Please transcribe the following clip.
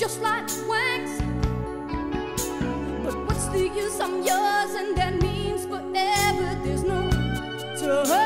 just like wax. But what's the use? I'm yours, and that means forever. There's no turn.